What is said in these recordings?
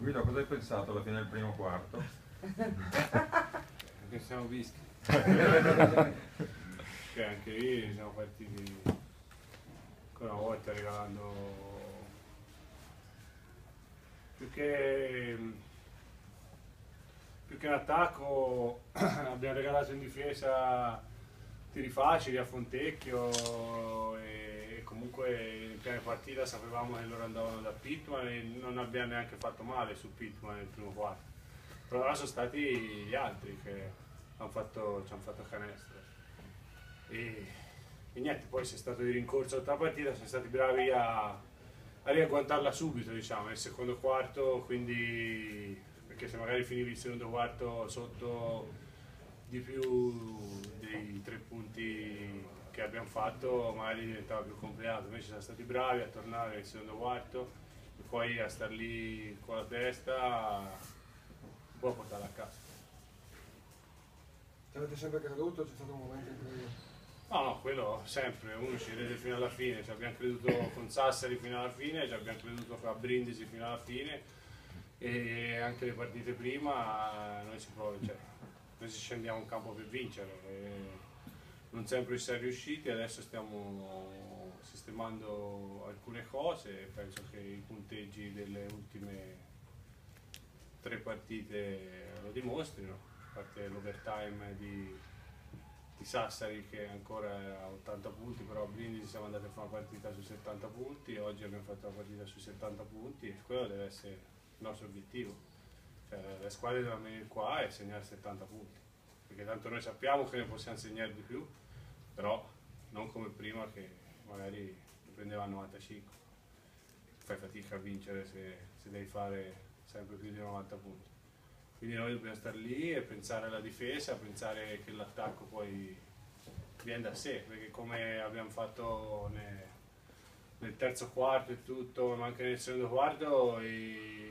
Guido, cosa hai pensato alla fine del primo quarto? Che siamo visti. che anche lì siamo partiti ancora una volta regalando più che più che in attacco abbiamo regalato in difesa tiri facili a Fontecchio e comunque in piano partita sapevamo che loro andavano da Pittman e non abbiamo neanche fatto male su Pittman nel primo quarto. Però sono stati gli altri che fatto, ci hanno fatto canestro. E, e, niente poi si è stato di rincorso tutta la partita siamo stati bravi a, a riagguantarla subito diciamo nel secondo quarto quindi perché se magari finivi il secondo quarto sotto di più dei tre punti che abbiamo fatto magari diventava più complicato. Invece siamo stati bravi a tornare nel secondo quarto e poi a star lì con la testa un po' a portarla a casa. Ci avete sempre creduto? C'è stato un momento in cui... No, no, quello sempre, uno ci crede fino alla fine, ci abbiamo creduto con Sassari fino alla fine, ci abbiamo creduto con Brindisi fino alla fine. E anche le partite prima noi ci, proviamo, cioè, noi ci scendiamo in campo per vincere non sempre ci siamo riusciti adesso stiamo sistemando alcune cose e penso che i punteggi delle ultime tre partite lo dimostrino a parte l'overtime di, di Sassari che ancora era a 80 punti però a Brindisi siamo andati a fare una partita su 70 punti oggi abbiamo fatto una partita su 70 punti e quello deve essere il nostro obiettivo. Cioè, le squadre devono venire qua e segnare 70 punti, perché tanto noi sappiamo che ne possiamo segnare di più, però non come prima che magari prendeva 95. Fai fatica a vincere se, se devi fare sempre più di 90 punti. Quindi noi dobbiamo stare lì e pensare alla difesa, pensare che l'attacco poi viene da sé, perché come abbiamo fatto nel, nel terzo quarto e tutto, ma anche nel secondo quarto, i,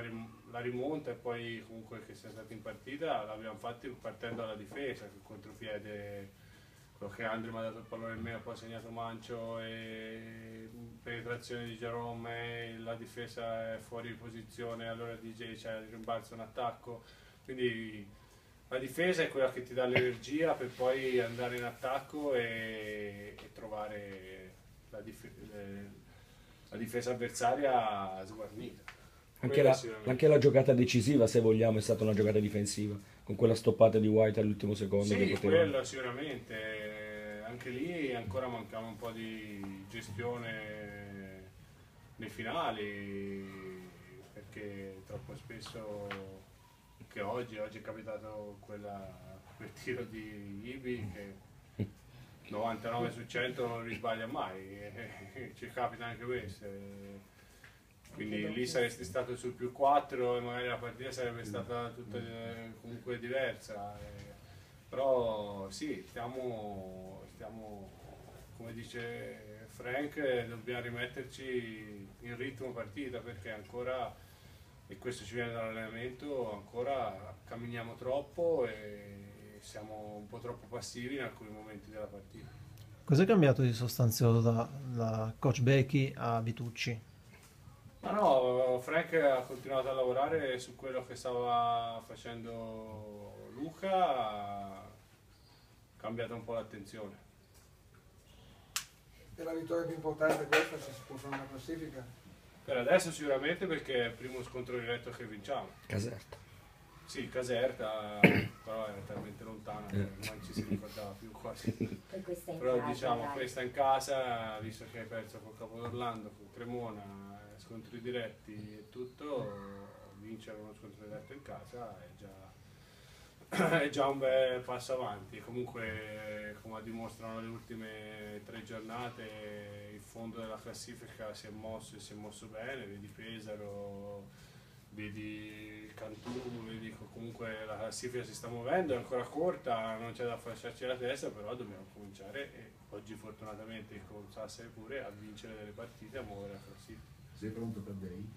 la, la, rimonta e poi comunque che sia stata in partita l'abbiamo fatta partendo dalla difesa, che contropiede quello che Andrea mi ha dato il pallone in meno, poi ha segnato Mancio e penetrazione di Jerome, la difesa è fuori posizione, allora DJ c'è il rimbalzo in attacco, quindi la difesa è quella che ti dà l'energia per poi andare in attacco e, e trovare la, dif la difesa avversaria sguarnita. Anche la, anche la, giocata decisiva, se vogliamo, è stata una giocata difensiva, con quella stoppata di White all'ultimo secondo. Sì, poteva... quella sicuramente. Anche lì ancora mancava un po' di gestione nei finali, perché troppo spesso, che oggi, oggi è capitato quella, quel tiro di Ibi che 99 su 100 non risbaglia mai, ci capita anche questo quindi lì saresti stato sul più 4 e magari la partita sarebbe stata tutta eh, comunque diversa. Eh, però sì, stiamo, stiamo, come dice Frank, dobbiamo rimetterci in ritmo partita perché ancora, e questo ci viene dall'allenamento, ancora camminiamo troppo e siamo un po' troppo passivi in alcuni momenti della partita. Cos'è cambiato di sostanzioso da, da coach Becky a Vitucci? Ma no, Frank ha continuato a lavorare su quello che stava facendo Luca, ha cambiato un po' l'attenzione. E la vittoria più importante questa, se si può fare una classifica? Per adesso sicuramente perché è il primo scontro diretto che vinciamo. Caserta. Sì, Caserta, però era talmente lontana che eh. non ci si ricordava più quasi. però casa, diciamo, dai. questa in casa, visto che hai perso con Capodorlando, con Cremona, scontri diretti e tutto, vincere uno scontro diretto in casa è già, è già un bel passo avanti. Comunque, come dimostrano le ultime tre giornate, il fondo della classifica si è mosso e si è mosso bene, vedi Pesaro, vedi Cantù, vedi comunque la classifica si sta muovendo, è ancora corta, non c'è da fasciarci la testa, però dobbiamo cominciare e oggi fortunatamente con Sassari pure a vincere delle partite, a muovere la classifica. Sei pronto per lei?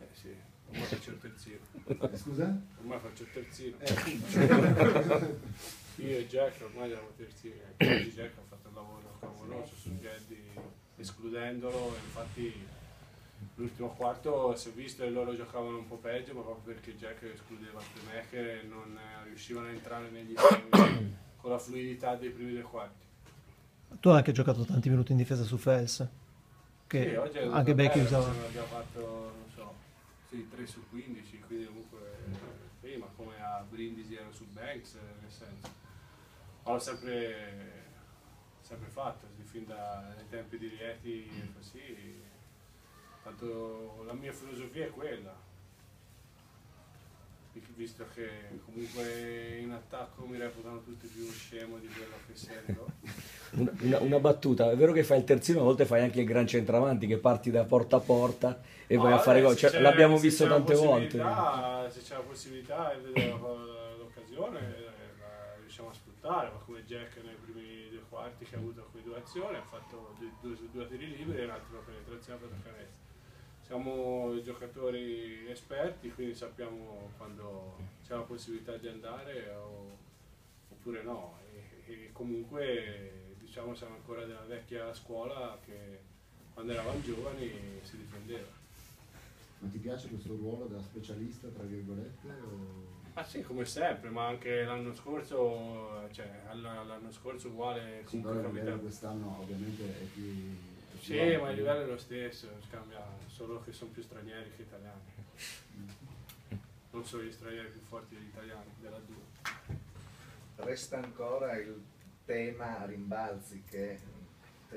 Eh sì, ormai faccio il terzino. Eh, scusa? Ormai faccio il terzino. Eh. Io e Jack ormai siamo terzini. Oggi Jack ha fatto un lavoro clamoroso su Geddy, escludendolo, infatti L'ultimo quarto si è visto e loro giocavano un po' peggio, ma proprio perché Jack escludeva il playmaker e non riuscivano a entrare negli schemi con la fluidità dei primi due quarti. Tu hai anche giocato tanti minuti in difesa su Fels. Che Sì, oggi anche Becky usava. Abbiamo fatto, non so, sì, 3 su 15, quindi comunque prima come a Brindisi era su Banks, nel senso. L'ho sempre, sempre fatto, fin dai tempi di Rieti così. Tanto la mia filosofia è quella. Visto che comunque in attacco mi reputano tutti più scemo di quello che sento. Una, una- una battuta, è vero che fai il terzino, a volte fai anche il gran centravanti che parti da porta a porta e vai No, a fare eh, gol. Cioè, l'abbiamo visto tante volte. Se c'è la possibilità e vedo l'occasione, eh, la riusciamo a sfruttare, ma come Jack nei primi due quarti che ha avuto quelle due azioni, ha fatto due, due, due tiri liberi e un attimo penetrazione per la canestro. Siamo giocatori esperti, quindi sappiamo quando c'è la possibilità di andare o- oppure no. E, e comunque diciamo siamo ancora della vecchia scuola che quando eravamo giovani si difendeva. Ma ti piace questo ruolo da specialista, tra virgolette? O... Ah sì, come sempre, ma anche l'anno scorso, cioè l'anno scorso uguale Sì, comunque però quest'anno ovviamente è più... Sì, alto. ma il livello è lo stesso, cambia solo che sono più stranieri che italiani. Non sono gli stranieri più forti degli italiani, della 2. Resta ancora il tema rimbalzi che...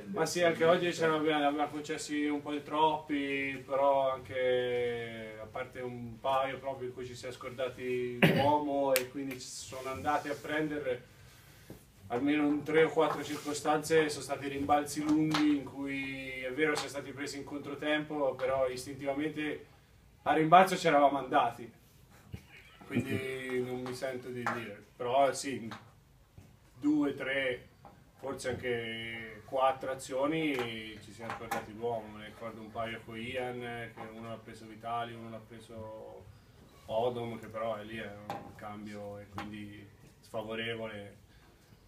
Ma sì, anche oggi ce ne abbiamo, ne abbiamo concessi un po' di troppi, però anche a parte un paio proprio in cui ci si è scordati l'uomo e quindi sono andati a prendere almeno in tre o quattro circostanze sono stati rimbalzi lunghi in cui è vero siamo stati presi in controtempo, però istintivamente a rimbalzo ci eravamo andati. Quindi non mi sento di dire, però sì, due, tre, forse anche quattro azioni ci siamo scordati l'uomo, ne ricordo un paio con Ian, che uno l'ha preso Vitali, uno l'ha preso Odom, che però è lì è un cambio e quindi sfavorevole,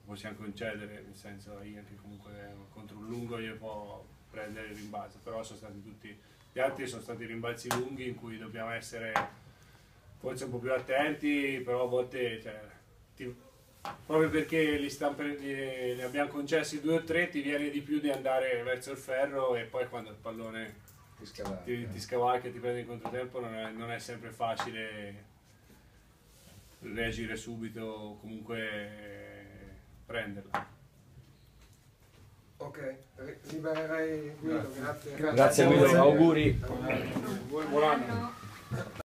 possiamo concedere, nel senso Ian che comunque contro un lungo gli può prendere il rimbalzo, però sono stati tutti, gli altri sono stati rimbalzi lunghi in cui dobbiamo essere forse un po' più attenti, però a volte cioè, ti- proprio perché li, stiamo pre- li- li abbiamo concessi due o tre ti viene di più di andare verso il ferro e poi quando il pallone Ti scavalca. ti, ti scavalca e ti prende in controtempo non è, non è sempre facile reagire subito comunque prenderla. Ok, libererei Guido, grazie. Grazie Guido, auguri. Buon anno.